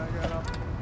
I got up.